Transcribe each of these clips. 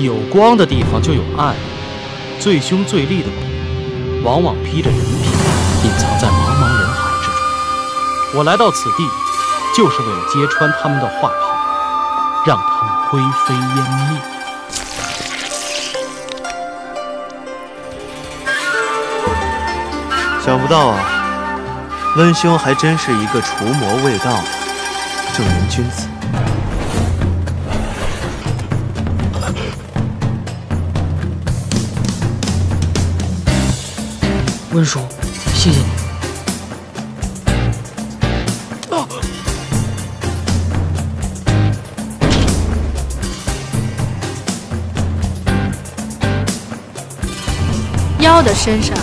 有光的地方就有暗，最凶最厉的鬼，往往披着人皮，隐藏在茫茫人海之中。我来到此地，就是为了揭穿他们的画皮，让他们灰飞烟灭。想不到啊，温兄还真是一个除魔卫道的正人君子。温叔，谢谢你。妖的身上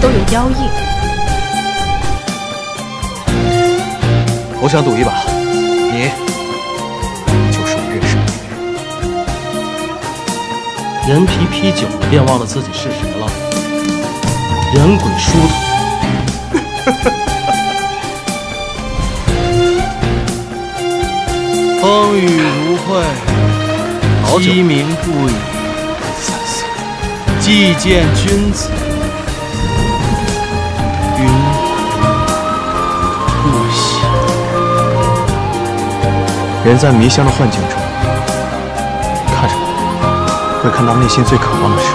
都有妖印，我想赌一把，你就是我认识的那个人。人皮披久了，便忘了自己是谁了。人鬼殊途，风雨如晦，鸡鸣不已。既见君子，云不喜。人在迷香的幻境中，看什么？会看到内心最渴望的事。